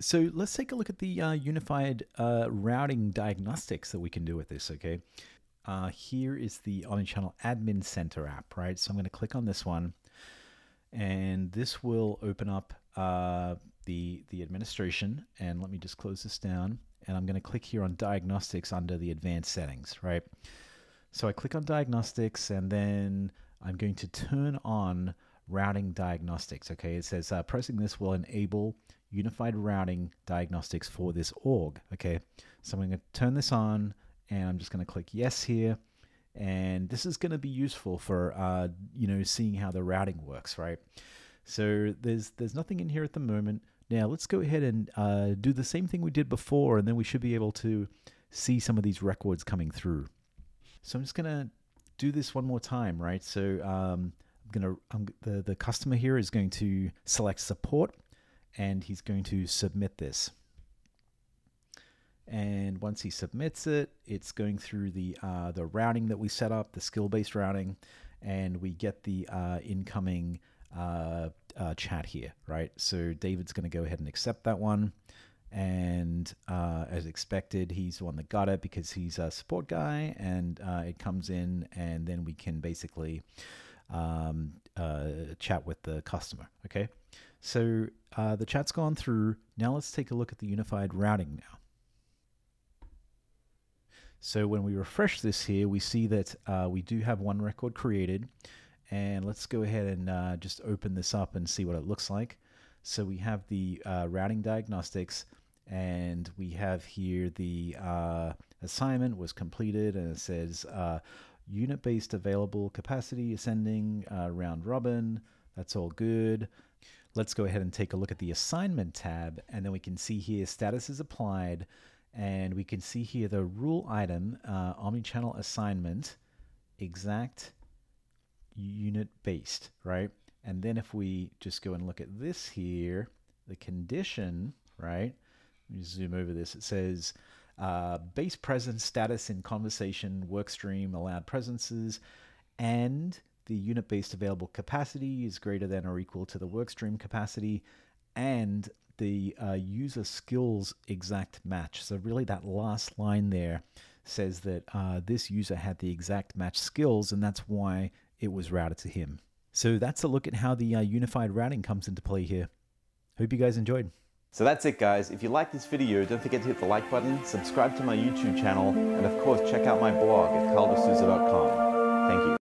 So let's take a look at the uh, unified uh, routing diagnostics that we can do with this, okay? Uh, here is the Omnichannel Admin Center app, right? So I'm going to click on this one, and this will open up uh, the, the administration. And let me just close this down. And I'm going to click here on Diagnostics under the Advanced Settings, right? So I click on Diagnostics, and then I'm going to turn on routing diagnostics. Okay, it says uh, pressing this will enable unified routing diagnostics for this org. Okay, so I'm going to turn this on and I'm just going to click yes here. And this is going to be useful for, uh, you know, seeing how the routing works, right? So there's there's nothing in here at the moment. Now let's go ahead and uh, do the same thing we did before, and then we should be able to see some of these records coming through. So I'm just going to do this one more time, right? So um, I'm going to the the customer here is going to select support, and he's going to submit this. And once he submits it, it's going through the uh, the routing that we set up, the skill-based routing, and we get the uh, incoming uh, uh chat here, right? So David's going to go ahead and accept that one. And uh, as expected, he's the one that got it because he's a support guy, and uh, it comes in, and then we can basically um, chat with the customer. Okay, so the chat's gone through. Now let's take a look at the unified routing now. So when we refresh this here, we see that uh, we do have one record created. And let's go ahead and uh, just open this up and see what it looks like. So we have the uh, routing diagnostics and we have here the uh, assignment was completed and it says uh, unit-based available capacity ascending uh, round robin. That's all good. Let's go ahead and take a look at the assignment tab and then we can see here status is applied and we can see here the rule item, uh, omnichannel assignment, exact unit based, right? And then if we just go and look at this here, the condition, right? Let me zoom over this. It says uh, base presence status in conversation workstream allowed presences and the unit based available capacity is greater than or equal to the workstream capacity and the uh, user skills exact match. So really that last line there says that uh, this user had the exact match skills and that's why it was routed to him. So that's a look at how the uh, unified routing comes into play here. Hope you guys enjoyed. So that's it guys. If you like this video, don't forget to hit the like button, subscribe to my YouTube channel, and of course check out my blog at carldesouza.com.